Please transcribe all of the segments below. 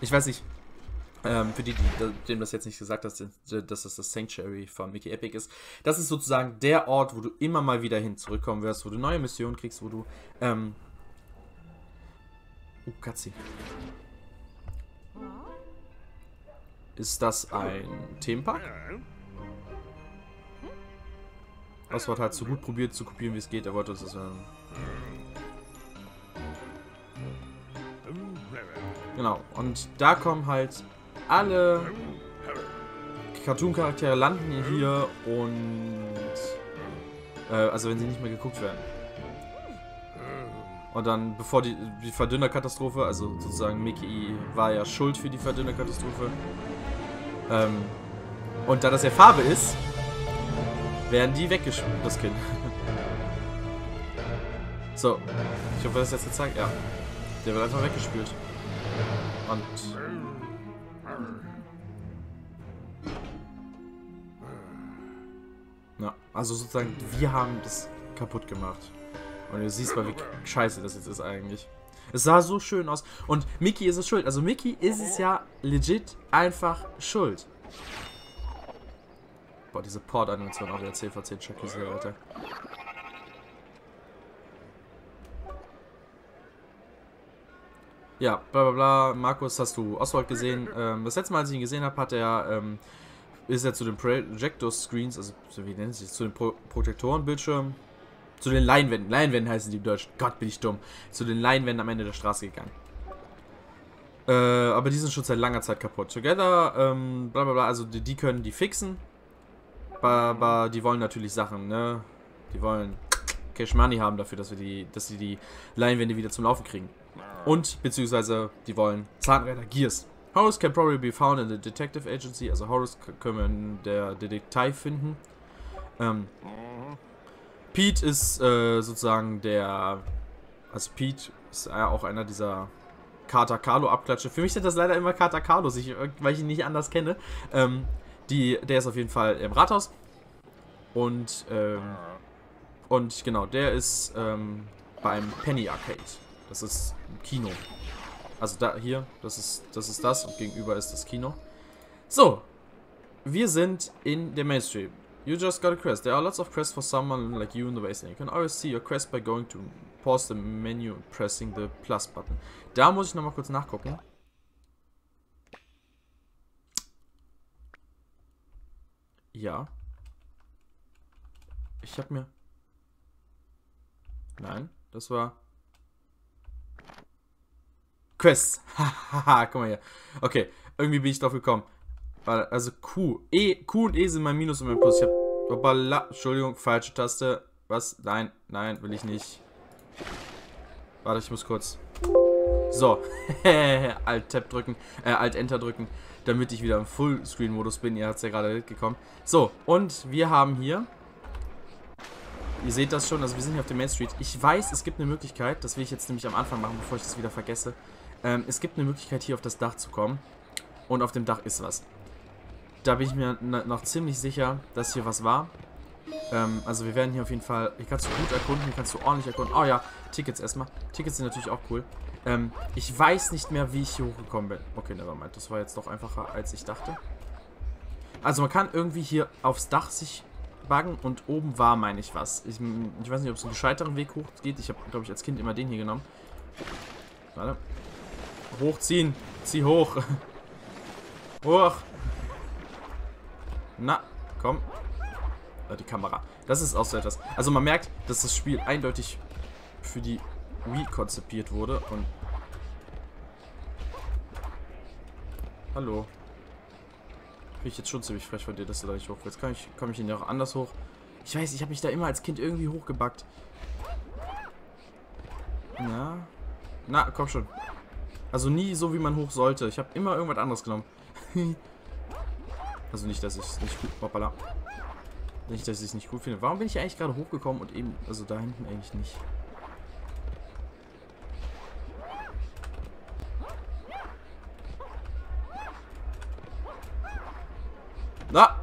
Ich weiß nicht, ähm, für die, die dem das jetzt nicht gesagt hast, dass das das Sanctuary von Mickey Epic ist. Das ist sozusagen der Ort, wo du immer mal wieder hin zurückkommen wirst, wo du neue Missionen kriegst, wo du. Ähm oh, Katzi. Ist das ein Themenpark? Oswald hat so gut probiert zu kopieren, wie es geht. Er wollte uns das. Ähm genau. Und da kommen halt alle Cartoon-Charaktere landen hier und äh, also wenn sie nicht mehr geguckt werden. Und dann, bevor die, die Verdünnerkatastrophe, also sozusagen Mickey war ja schuld für die Verdünnerkatastrophe. Ähm, und da das ja Farbe ist, werden die weggeschmissen, das Kind. so, ich hoffe, das jetzt gezeigt. Ja, der wird einfach weggespült. Und Ja, also sozusagen, wir haben das kaputt gemacht. Und du siehst mal, wie scheiße das jetzt ist eigentlich. Es sah so schön aus. Und Mickey ist es schuld. Also Mickey ist es ja legit einfach schuld. Boah, diese Port-Animation auf der CVC Chucky Alter. Ja, bla bla bla. Markus, hast du Oswald gesehen? Ähm, das letzte Mal, als ich ihn gesehen habe, hat er ähm, ist er zu den Projector-Screens, also wie nennt sich zu den Pro Protektorenbildschirmen, zu den Leinwänden, Leinwänden heißen die im Deutsch, Gott bin ich dumm, zu den Leinwänden am Ende der Straße gegangen. Äh, aber die sind schon seit langer Zeit kaputt. Together, ähm, bla bla bla, also die, die können die fixen, aber die wollen natürlich Sachen, ne, die wollen Cash Money haben dafür, dass wir die, dass sie die Leinwände wieder zum Laufen kriegen. Und, beziehungsweise, die wollen Zahnräder, Gears. Horus can probably be found in the detective agency. Also Horus können wir in der Detektei finden. Ähm, Pete ist äh, sozusagen der... Also Pete ist ja auch einer dieser Kata Carlo Abklatsche. Für mich sind das leider immer Kata Carlos, weil ich ihn nicht anders kenne. Ähm, die, der ist auf jeden Fall im Rathaus. Und, ähm, und genau, der ist ähm, beim Penny Arcade. Das ist ein Kino. Also da, hier, das ist, das ist das und gegenüber ist das Kino. So, wir sind in der Mainstream. You just got a quest. There are lots of quests for someone like you in the wasteland. You can always see your quest by going to pause the menu and pressing the plus button. Da muss ich nochmal kurz nachgucken. Ja. Ich hab mir... Nein, das war... Quests. Haha, guck mal hier. Okay, irgendwie bin ich drauf gekommen. Also Q. E, Q und E sind mein Minus und mein Plus. Ich hab. Hoppala, Entschuldigung, falsche Taste. Was? Nein, nein, will ich nicht. Warte, ich muss kurz. So. Alt-Tab drücken. Äh, Alt-Enter drücken. Damit ich wieder im Fullscreen-Modus bin. Ihr habt es ja gerade mitgekommen. So, und wir haben hier. Ihr seht das schon, also wir sind hier auf der Main Street. Ich weiß, es gibt eine Möglichkeit, das will ich jetzt nämlich am Anfang machen, bevor ich das wieder vergesse. Ähm, es gibt eine Möglichkeit, hier auf das Dach zu kommen. Und auf dem Dach ist was. Da bin ich mir noch ziemlich sicher, dass hier was war. Ähm, also wir werden hier auf jeden Fall... Hier kannst du gut erkunden, hier kannst du ordentlich erkunden. Oh ja, Tickets erstmal. Tickets sind natürlich auch cool. Ähm, ich weiß nicht mehr, wie ich hier hochgekommen bin. Okay, nevermind. Das war jetzt doch einfacher, als ich dachte. Also man kann irgendwie hier aufs Dach sich buggen und oben war, meine ich, was. Ich, ich weiß nicht, ob es einen gescheiteren Weg hoch geht. Ich habe, glaube ich, als Kind immer den hier genommen. Warte. Hochziehen. Zieh hoch. hoch. Na, komm. die Kamera. Das ist auch so etwas. Also man merkt, dass das Spiel eindeutig für die Wii konzipiert wurde. Und Hallo. Bin ich jetzt schon ziemlich frech von dir, dass du da nicht hoch willst. Kann ich, komme ich ihn ja auch anders hoch? Ich weiß, ich habe mich da immer als Kind irgendwie hochgebackt. Na? Na, komm schon. Also nie so, wie man hoch sollte. Ich habe immer irgendwas anderes genommen. also nicht, dass ich es nicht gut... Hoppala. Nicht, dass ich es nicht gut finde. Warum bin ich eigentlich gerade hochgekommen und eben... Also da hinten eigentlich nicht. Na!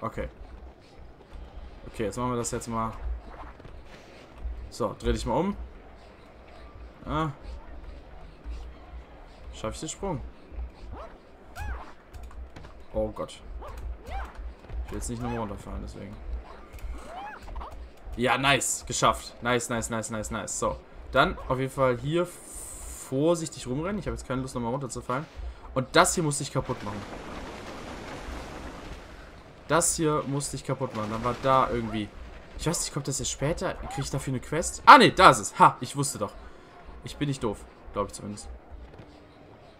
Okay. Okay, jetzt machen wir das jetzt mal so, dreh dich mal um. Ah. Schaffe ich den Sprung? Oh Gott. Ich will jetzt nicht nochmal runterfallen, deswegen. Ja, nice. Geschafft. Nice, nice, nice, nice, nice. So. Dann auf jeden Fall hier vorsichtig rumrennen. Ich habe jetzt keine Lust, nochmal runterzufallen. Und das hier musste ich kaputt machen. Das hier musste ich kaputt machen. Dann war da irgendwie... Ich weiß nicht, kommt das jetzt später? Kriege ich dafür eine Quest? Ah, ne, da ist es. Ha, ich wusste doch. Ich bin nicht doof. Glaube ich zumindest.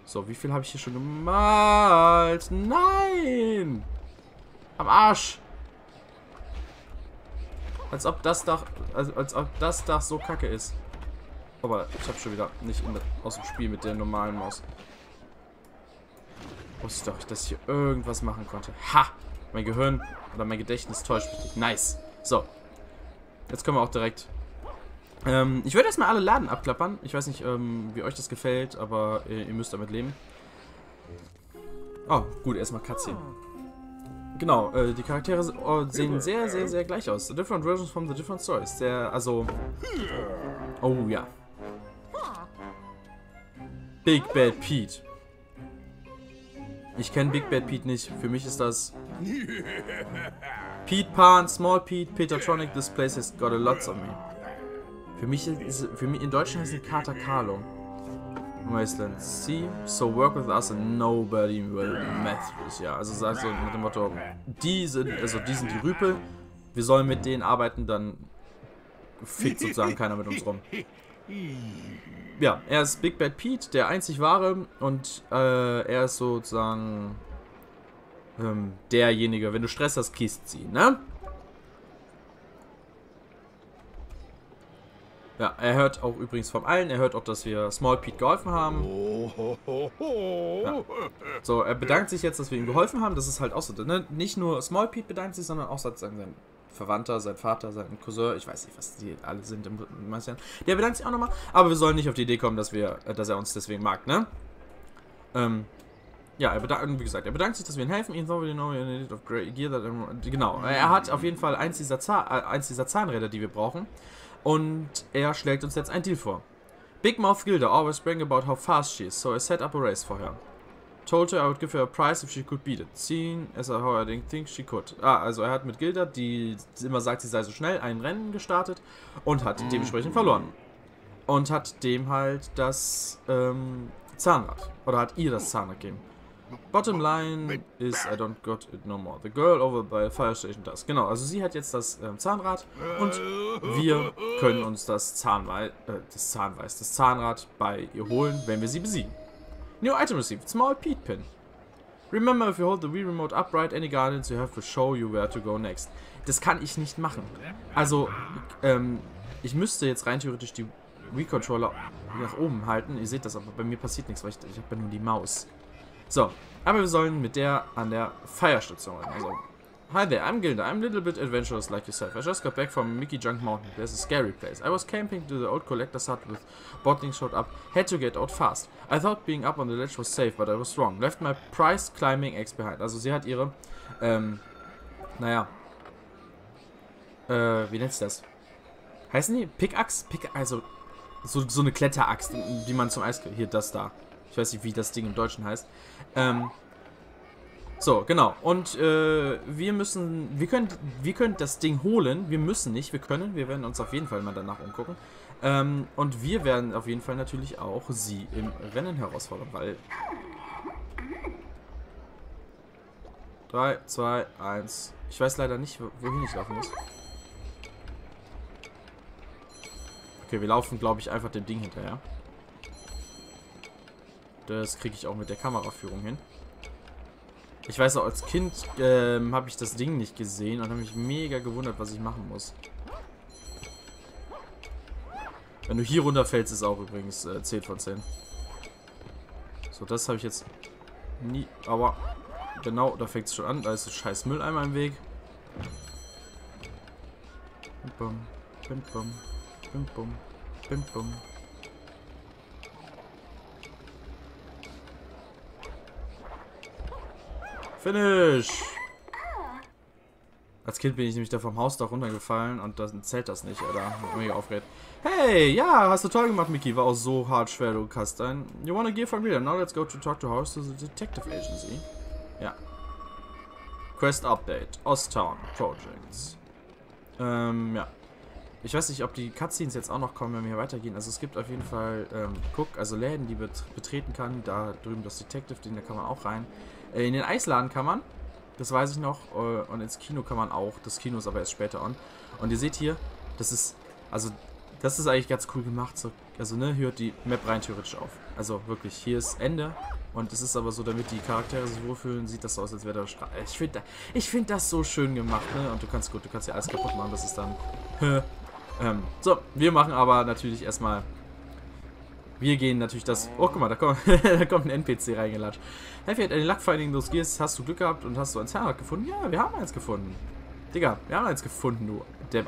So, wie viel habe ich hier schon gemalt? Nein! Am Arsch! Als ob das Dach, als, als ob das Dach so kacke ist. Aber ich habe schon wieder nicht in, aus dem Spiel mit der normalen Maus. Wusste doch, dass ich hier irgendwas machen konnte. Ha! Mein Gehirn oder mein Gedächtnis täuscht mich. Nice. So. Jetzt können wir auch direkt... Ähm, ich würde erstmal alle Laden abklappern. Ich weiß nicht, ähm, wie euch das gefällt, aber äh, ihr müsst damit leben. Oh, gut, erstmal Cutscene. Genau, äh, die Charaktere oh, sehen sehr, sehr, sehr gleich aus. The different versions from the different stories. Der, also... Oh, ja. Big Bad Pete. Ich kenne Big Bad Pete nicht. Für mich ist das... Pete Pan, Small Pete, Petertronic, this place has got a lots of me. Für mich ist... Für mich in Deutschland heißt es Kater Carlo. Wasteland. See, so work with us and nobody will mess with Ja, also sagst du mit dem Motto, die sind, also die sind die Rüpel, wir sollen mit denen arbeiten, dann fickt sozusagen keiner mit uns rum. Ja, er ist Big Bad Pete, der einzig wahre und äh, er ist sozusagen ähm, derjenige, wenn du Stress hast, kiest sie, ne? Ja, er hört auch übrigens vom allen, er hört auch, dass wir Small Pete geholfen haben. Ja. So, er bedankt sich jetzt, dass wir ihm geholfen haben. Das ist halt auch so, ne? Nicht nur Small Pete bedankt sich, sondern auch sozusagen sein Verwandter, sein Vater, sein Cousin, ich weiß nicht, was die alle sind im meisten Der bedankt sich auch nochmal, aber wir sollen nicht auf die Idee kommen, dass wir, äh, dass er uns deswegen mag, ne? Ähm, ja, er bedankt, wie gesagt, er bedankt sich, dass wir ihm helfen. Even though we know you need of great gear that, genau, er hat auf jeden Fall eins dieser, Zahn, äh, eins dieser Zahnräder, die wir brauchen. Und er schlägt uns jetzt ein Deal vor. Big Mouth Gilda always brang about how fast she is, so I set up a race for her. Told her I would give her a prize if she could beat it. Seen as how I didn't think she could. Ah, also er hat mit Gilda, die immer sagt, sie sei so schnell, ein Rennen gestartet und hat dementsprechend verloren. Und hat dem halt das ähm, Zahnrad. Oder hat ihr das Zahnrad gegeben. Bottom line is I don't got it no more. The girl over by the fire station does. Genau, also sie hat jetzt das äh, Zahnrad und wir können uns das Zahnwei äh, das Zahnweiß, das Zahnrad bei ihr holen, wenn wir sie besiegen. New item received. Small Pete pin. Remember, if you hold the Wii Remote upright any guardians, you have to show you where to go next. Das kann ich nicht machen. Also, ähm, ich müsste jetzt rein theoretisch die Wii-Controller nach oben halten. Ihr seht das, aber bei mir passiert nichts, weil ich, ich habe ja nur die Maus. So, aber wir sollen mit der an der Feierstation rein. Also, Hi there, I'm Gilda. I'm a little bit adventurous like yourself. I just got back from Mickey Junk Mountain. There's a scary place. I was camping to the old collector's hut with bottling showed up. Had to get out fast. I thought being up on the ledge was safe, but I was wrong. Left my prize climbing axe behind. Also sie hat ihre, ähm, naja, äh, wie nennt sich das? Heißen die? Pickaxe? Pick, also, so, so eine Kletteraxt, die man zum Eis... Hier, das da. Ich weiß nicht, wie das Ding im Deutschen heißt. Ähm, so, genau. Und äh, wir müssen, wir können, wir können das Ding holen. Wir müssen nicht, wir können. Wir werden uns auf jeden Fall mal danach umgucken. Ähm, und wir werden auf jeden Fall natürlich auch sie im Rennen herausfordern, weil... 3, 2, 1. Ich weiß leider nicht, wohin ich laufen muss. Okay, wir laufen, glaube ich, einfach dem Ding hinterher. Das kriege ich auch mit der Kameraführung hin. Ich weiß auch, als Kind ähm, habe ich das Ding nicht gesehen und habe mich mega gewundert, was ich machen muss. Wenn du hier runterfällst, ist auch übrigens äh, 10 von 10. So, das habe ich jetzt nie... Aber genau, da fängt es schon an. Da ist ein scheiß Mülleimer im Weg. Bim, bim, bim, bim, bim, bim, bim. Finish! Als Kind bin ich nämlich da vom Haus da runtergefallen und dann zählt das nicht, Alter. Mega aufgeregt. Hey, ja, hast du toll gemacht, Mickey. War auch so hart schwer, du Kastein. You wanna gear from here? Now let's go to talk to Horace to the detective agency. Ja. Quest Update. Osttown Projects. Ähm, ja. Ich weiß nicht, ob die Cutscenes jetzt auch noch kommen, wenn wir hier weitergehen. Also es gibt auf jeden Fall, ähm, guck, also Läden, die bet betreten kann. Da drüben das Detective, den da kann man auch rein. Äh, in den Eisladen kann man. Das weiß ich noch. Äh, und ins Kino kann man auch. Das Kino ist aber erst später on. Und ihr seht hier, das ist, also, das ist eigentlich ganz cool gemacht. So, also, ne, hört die Map rein theoretisch auf. Also, wirklich, hier ist Ende. Und es ist aber so, damit die Charaktere sich wohlfühlen, sieht das so aus, als wäre da Stra Ich finde ich find das so schön gemacht, ne? Und du kannst, gut, du kannst ja alles kaputt machen. Das ist dann, ähm, so, wir machen aber natürlich erstmal wir gehen natürlich das... Oh, guck mal, da kommt, da kommt ein NPC reingelatscht. You had any luck finding those gears? Hast du Glück gehabt und hast du ein Zerrad gefunden? Ja, wir haben eins gefunden. Digga, wir haben eins gefunden, du Depp.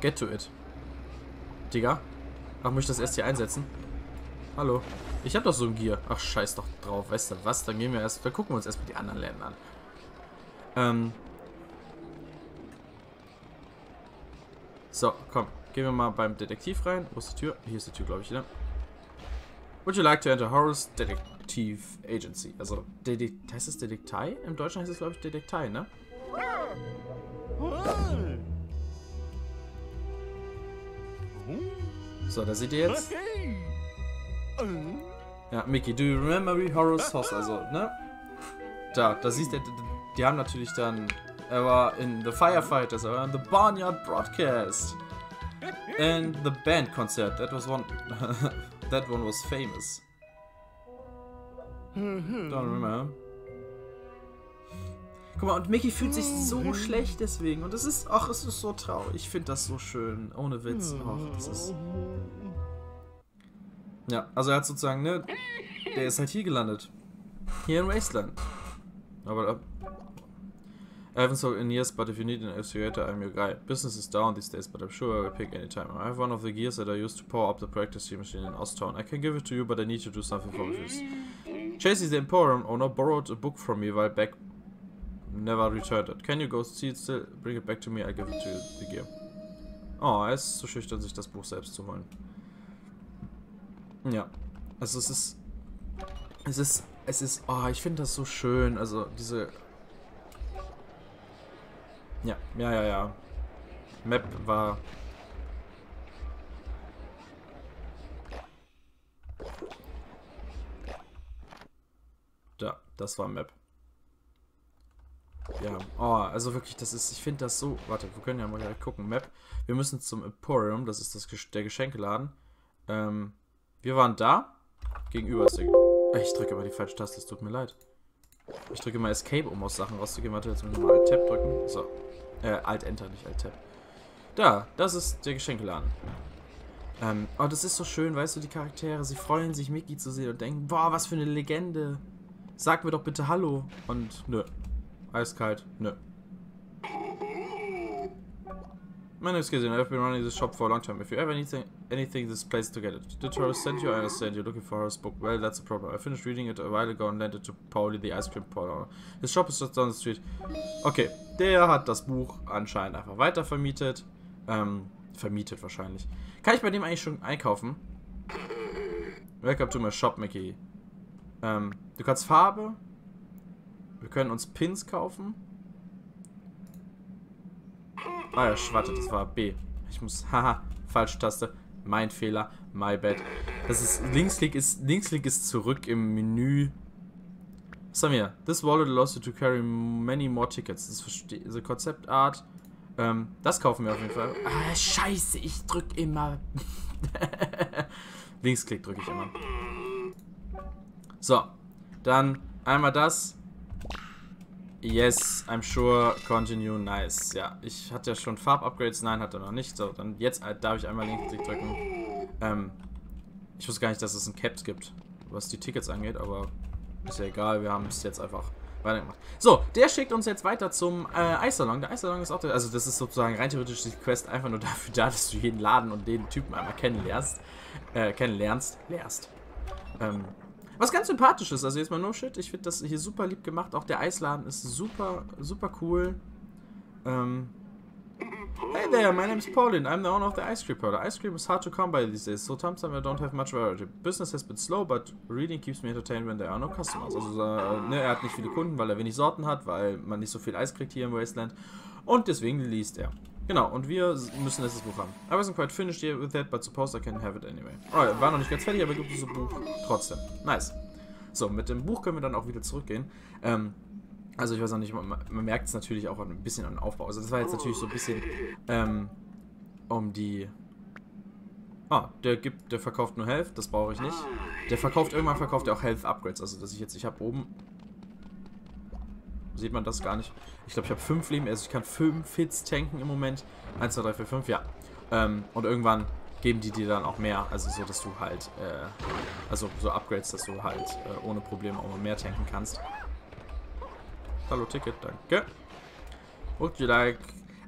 Get to it. Digga. Ach, muss ich das erst hier einsetzen? Hallo. Ich hab doch so ein Gear. Ach, scheiß doch drauf. Weißt du was? Dann gehen wir erst... Dann gucken wir uns erstmal die anderen Läden an. Ähm... So, komm. Gehen wir mal beim Detektiv rein. Wo ist die Tür? Hier ist die Tür, glaube ich, wieder. Would you like to enter Horus Detective Agency? Also, Detek heißt es Detektei? Im Deutschen heißt es, glaube ich, Detektei, ne? So, da seht ihr jetzt. Ja, Mickey, do you remember Horus House? Also, ne? Da, da siehst du, die haben natürlich dann, er war in The Firefighters, er war in The Barnyard Broadcast. And the band concert, that was one that one was famous. Don't remember. Guck mal, und Mickey fühlt sich so schlecht deswegen. Und es ist, ach, es ist so traurig. Ich finde das so schön. Ohne Witz. Ach, das ist. Ja, also er hat sozusagen, ne, der ist halt hier gelandet. Hier in Wasteland. Aber I haven't sold in years, but if you need an excavator, I'm your guy. Business is down these days, but I'm sure I will pick any time. I have one of the gears that I used to power up the practice machine in Osttown. I can give it to you, but I need to do something for first. Chasey, the Emporium owner, borrowed a book from me while back. Never returned it. Can you go see it still? Bring it back to me, I'll give it to you, the gear. Oh, er ist zu schüchtern, sich das Buch selbst zu holen. Ja. Also es ist... Es ist... Es ist... Oh, ich finde das so schön. Also diese ja, ja, ja, ja. Map war... Da, das war Map. Ja, oh, also wirklich, das ist, ich finde das so, warte, wir können ja mal gleich gucken, Map. Wir müssen zum Emporium, das ist das, der Geschenkeladen. Ähm, wir waren da, gegenüber ist der, ich drücke immer die falsche Taste, es tut mir leid. Ich drücke mal Escape, um aus Sachen rauszugehen. Warte, jetzt müssen wir mal Alt-Tab drücken. So. Äh, Alt-Enter, nicht Alt-Tab. Da, das ist der Geschenkeladen. Ähm, oh, das ist so schön, weißt du, die Charaktere, sie freuen sich, Mickey zu sehen und denken, boah, was für eine Legende. Sag mir doch bitte Hallo. Und nö. Eiskalt, nö. My name is Gideon. I've been running this shop for a long time. If you ever need anything, anything this place to get it. Did Horace send you? I understand you're looking for Horace's book. Well, that's a problem. I finished reading it a while ago and lent it to Pauli, the ice cream parlor. His shop is just down the street. Okay, der hat das Buch anscheinend einfach weiter vermietet. Ähm, vermietet wahrscheinlich. Kann ich bei dem eigentlich schon einkaufen? Welcome to my shop, Mickey. Ähm, du kannst Farbe. Wir können uns Pins kaufen. Ah ja, warte, das war B. Ich muss, haha, falsche Taste. Mein Fehler, my bad. Das ist, Linksklick ist, Linksklick ist zurück im Menü. Was haben wir? This wallet allows you to carry many more tickets. Das ist diese Konzeptart. Ähm, das kaufen wir auf jeden Fall. Ah, scheiße, ich drück immer. Linksklick drücke ich immer. So, dann einmal das. Yes, I'm sure. Continue. Nice. Ja, ich hatte ja schon Farbupgrades. Nein, hat er noch nicht. So, dann jetzt darf ich einmal links drücken. Ähm, ich wusste gar nicht, dass es ein Caps gibt, was die Tickets angeht, aber ist ja egal. Wir haben es jetzt einfach weitergemacht. So, der schickt uns jetzt weiter zum äh, Eissalon. Der Eissalon ist auch der, also das ist sozusagen rein theoretisch die Quest einfach nur dafür da, dass du jeden Laden und den Typen einmal kennenlernst. Äh, kennenlernst. Lernst. Ähm, Was ganz sympathisch ist, also jetzt mal no shit, ich finde das hier super lieb gemacht. Auch der Eisladen ist super, super cool. Ähm, Hey there, my name is Pauline. I'm the owner of the ice cream parlor. Ice cream is hard to come by these days, so sometimes I don't have much variety. Business has been slow, but reading keeps me entertained when there are no customers. Also, äh, ne, er hat nicht viele Kunden, weil er wenig Sorten hat, weil man nicht so viel Eis kriegt hier im Wasteland. Und deswegen liest er. Genau, und wir müssen das Buch haben. I wasn't quite finished yet with that, but suppose I can have it anyway. Oh, war noch nicht ganz fertig, aber gibt es ein Buch trotzdem. Nice. So, mit dem Buch können wir dann auch wieder zurückgehen. Ähm, also ich weiß auch nicht, man, man merkt es natürlich auch ein bisschen am Aufbau. Also das war jetzt natürlich so ein bisschen ähm, um die... Ah, der gibt, der verkauft nur Health, das brauche ich nicht. Der verkauft, irgendwann verkauft er auch Health Upgrades. Also dass ich jetzt, ich habe oben... Sieht man das gar nicht. Ich glaube, ich habe 5 Leben, also ich kann 5 Hits tanken im Moment. 1, 2, 3, 4, 5, ja. Ähm, und irgendwann geben die dir dann auch mehr. Also so, dass du halt, äh, also so Upgrades, dass du halt äh, ohne Probleme auch mal mehr tanken kannst. Hallo Ticket, danke. Would you like...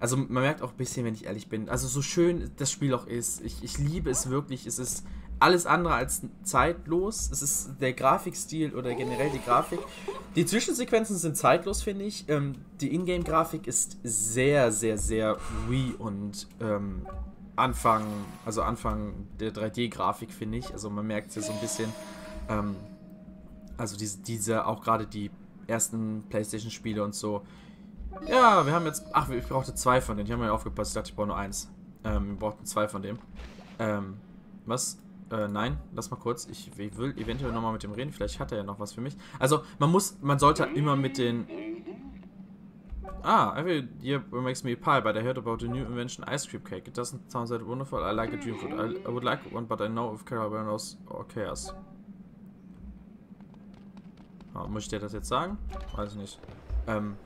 Also man merkt auch ein bisschen, wenn ich ehrlich bin, also so schön das Spiel auch ist, ich, ich liebe es wirklich, es ist alles andere als zeitlos. Es ist der Grafikstil oder generell die Grafik. Die Zwischensequenzen sind zeitlos, finde ich. Ähm, die Ingame-Grafik ist sehr, sehr, sehr Wii und ähm, Anfang, also Anfang der 3D-Grafik, finde ich. Also man merkt es ja so ein bisschen. Ähm, also diese, diese auch gerade die ersten Playstation-Spiele und so. Ja, wir haben jetzt... Ach, ich brauchte zwei von denen. Ich habe mir aufgepasst. Ich dachte, ich brauche nur eins. Ähm, wir brauchten zwei von dem. Ähm, was? Äh, nein, lass mal kurz. Ich, ich will eventuell nochmal mit dem reden. Vielleicht hat er ja noch was für mich. Also, man muss... Man sollte immer mit den... Ah, every year makes me a pie, but I heard about a new invention, ice cream cake. It doesn't sound that wonderful. I like a dream food. I, I would like one, but I know if Carol knows or cares. Oh, muss ich dir das jetzt sagen? Weiß nicht. Ähm,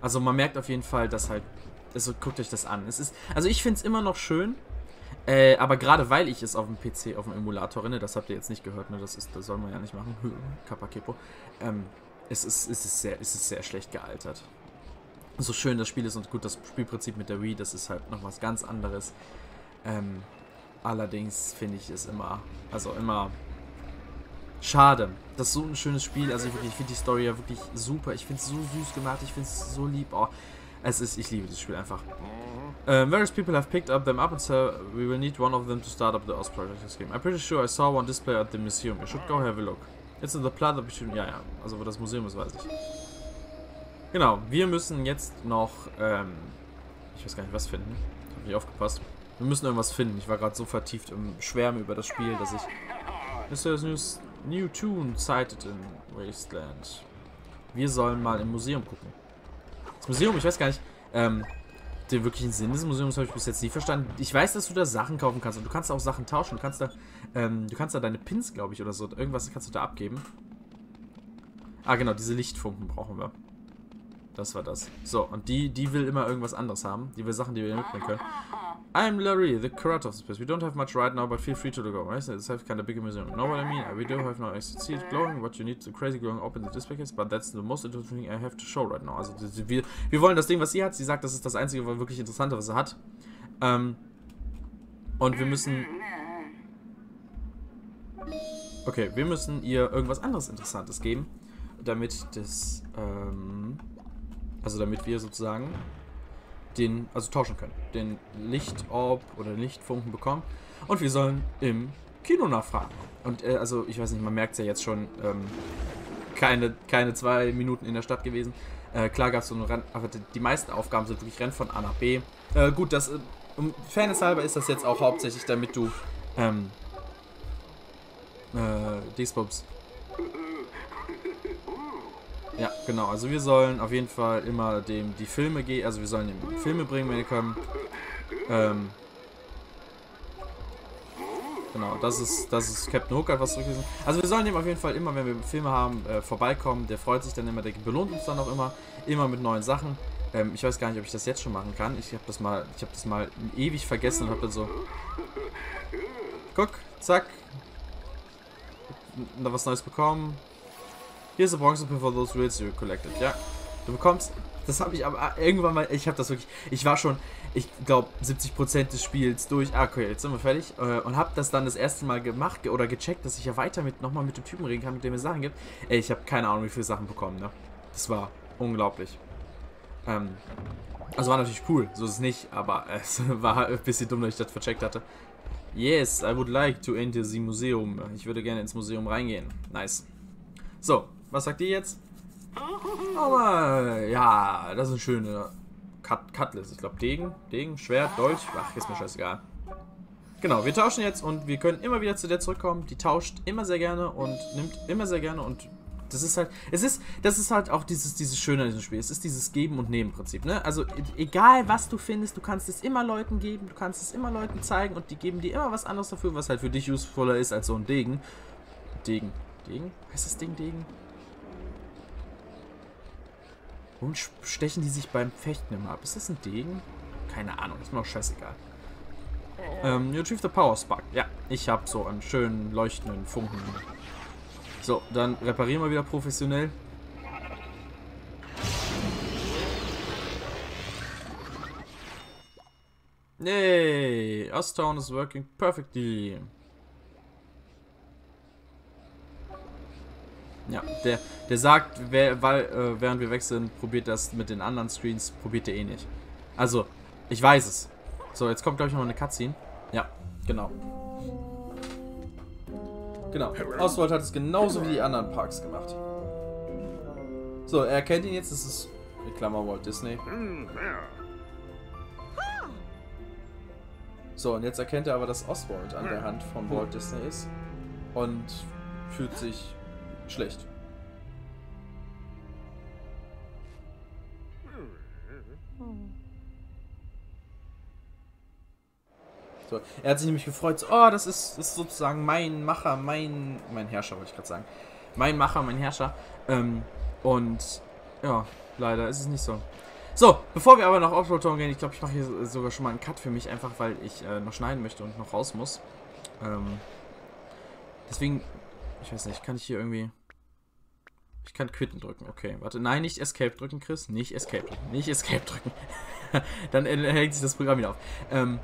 also man merkt auf jeden Fall, dass halt... Also guckt euch das an. Es ist, also ich finde es immer noch schön. Äh, aber gerade weil ich es auf dem PC, auf dem Emulator renne, das habt ihr jetzt nicht gehört, ne? Das, ist, das soll man ja nicht machen. Kappa Kepo. Ähm, es ist, es, ist sehr, es ist sehr schlecht gealtert. So schön das Spiel ist und gut, das Spielprinzip mit der Wii, das ist halt noch was ganz anderes. Ähm, allerdings finde ich es immer, also immer Schade. Das ist so ein schönes Spiel. Also wirklich, ich finde die Story ja wirklich super. Ich finde es so süß gemacht. Ich finde es so lieb. Oh, es ist, ich liebe das Spiel einfach. Uh, various people have picked up them up and said we will need one of them to start up the Oz Project game. I'm pretty sure I saw one display at the museum. You should go have a look. It's in the plaza between... Ja, ja. Also wo das Museum ist, weiß ich. Genau. Wir müssen jetzt noch... Ähm, ich weiß gar nicht, was finden. Ich habe nicht aufgepasst. Wir müssen irgendwas finden. Ich war gerade so vertieft im Schwärmen über das Spiel, dass ich... Mr. News New Tune sighted in Wasteland. Wir sollen mal im Museum gucken. Museum, ich weiß gar nicht, ähm, den wirklichen Sinn des Museums habe ich bis jetzt nie verstanden. Ich weiß, dass du da Sachen kaufen kannst und du kannst auch Sachen tauschen. Du kannst da, ähm, du kannst da deine Pins, glaube ich, oder so. Irgendwas kannst du da abgeben. Ah, genau, diese Lichtfunken brauchen wir. Das war das. So, und die, die will immer irgendwas anderes haben. Die will Sachen, die wir mitnehmen können. I'm Larry, the curator of the space. We don't have much right now, but feel free to go. Right? It's kind of big museum. Know what I mean? We do have no see it glowing, what you need the crazy glowing open the display case, but that's the most interesting thing I have to show right now. Also wir, wir wollen das Ding, was sie hat. Sie sagt, das ist das einzige, wirklich interessante, was sie hat. Ähm, und wir müssen... Okay, wir müssen ihr irgendwas anderes Interessantes geben, damit das... Ähm, also damit wir sozusagen den, also tauschen können, den Lichtorb oder Lichtfunken bekommen. Und wir sollen im Kino nachfragen. Und äh, also, ich weiß nicht, man merkt es ja jetzt schon, ähm, keine, keine zwei Minuten in der Stadt gewesen. Äh, klar gab es so eine Renn, aber die, die, meisten Aufgaben sind wirklich Rennen von A nach B. Äh, gut, das, äh, um Fairness halber ist das jetzt auch hauptsächlich, damit du, ähm, äh, Dingsbums, ja, genau. Also wir sollen auf jeden Fall immer dem die Filme gehen, also wir sollen ihm Filme bringen, wenn wir kommen. Ähm, genau, das ist, das ist Captain Hook was zurückgewiesen. Also wir sollen ihm auf jeden Fall immer, wenn wir Filme haben, äh, vorbeikommen. Der freut sich dann immer, der belohnt uns dann auch immer, immer mit neuen Sachen. Ähm, ich weiß gar nicht, ob ich das jetzt schon machen kann. Ich habe das mal, ich habe das mal ewig vergessen und habe dann so, guck, zack, was Neues bekommen. Here's a bronze pin for those reels you collected. Ja. Du bekommst, das habe ich aber irgendwann mal, ich habe das wirklich, ich war schon, ich glaube 70% des Spiels durch, ah, okay, jetzt sind wir fertig äh, und habe das dann das erste Mal gemacht oder gecheckt, dass ich ja weiter mit nochmal mit dem Typen reden kann, mit dem mir Sachen gibt. Ey, ich habe keine Ahnung, wie viele Sachen bekommen, ne? Das war unglaublich. Ähm, also war natürlich cool, so ist es nicht, aber es war ein bisschen dumm, dass ich das vercheckt hatte. Yes, I would like to enter the museum. Ich würde gerne ins Museum reingehen. Nice. So, was sagt ihr jetzt? Aber, ja, das ist ein schöner Cut Cutlass. Ich glaube, Degen, Degen, Schwert, Dolch. Ach, ist mir scheißegal. Genau, wir tauschen jetzt und wir können immer wieder zu der zurückkommen. Die tauscht immer sehr gerne und nimmt immer sehr gerne und das ist halt, es ist, das ist halt auch dieses, dieses Schöne an diesem Spiel. Es ist dieses Geben- und Nehmen-Prinzip, ne? Also, egal was du findest, du kannst es immer Leuten geben, du kannst es immer Leuten zeigen und die geben dir immer was anderes dafür, was halt für dich useful ist als so ein Degen. Degen. Degen? Heißt das Ding Degen? Warum stechen die sich beim Fechten immer ab? Ist das ein Degen? Keine Ahnung, ist mir auch scheißegal. Ähm, you achieve the Power Spark. Ja, ich habe so einen schönen leuchtenden Funken so, dann reparieren wir wieder professionell. Yay! Osttown is working perfectly. Ja, der, der sagt, wer, weil, äh, während wir wechseln, probiert das mit den anderen Screens, probiert er eh nicht. Also, ich weiß es. So, jetzt kommt, glaube ich, noch eine Cutscene. Ja, genau. Genau. Oswald hat es genauso wie die anderen Parks gemacht. So, er kennt ihn jetzt. Das ist, in Klammer, Walt Disney. So, und jetzt erkennt er aber, dass Oswald an der Hand von Walt Disney ist. Und fühlt sich schlecht. So, er hat sich nämlich gefreut, so, oh, das ist, ist sozusagen mein Macher, mein, mein Herrscher, wollte ich gerade sagen. Mein Macher, mein Herrscher. Ähm, und ja, leider ist es nicht so. So, bevor wir aber nach Offroad Town gehen, ich glaube, ich mache hier sogar schon mal einen Cut für mich, einfach weil ich äh, noch schneiden möchte und noch raus muss. Ähm, deswegen, ich weiß nicht, kann ich hier irgendwie... Ich kann Quitten drücken, okay. Warte, nein, nicht Escape drücken, Chris. Nicht Escape drücken. Nicht Escape drücken. Dann hängt sich das Programm wieder auf. Ähm,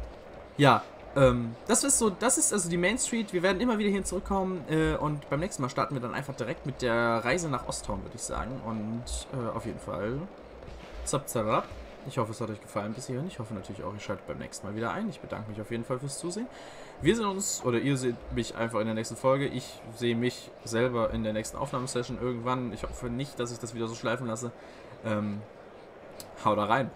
ja, ähm, das ist so, das ist also die Main Street. Wir werden immer wieder hier zurückkommen äh, und beim nächsten Mal starten wir dann einfach direkt mit der Reise nach Osttown, würde ich sagen. Und äh, auf jeden Fall, zap, zap, ich hoffe, es hat euch gefallen bis hierhin. Ich hoffe natürlich auch, ihr schaltet beim nächsten Mal wieder ein. Ich bedanke mich auf jeden Fall fürs Zusehen. Wir sehen uns, oder ihr seht mich einfach in der nächsten Folge. Ich sehe mich selber in der nächsten Aufnahmesession irgendwann. Ich hoffe nicht, dass ich das wieder so schleifen lasse. Ähm, hau da rein.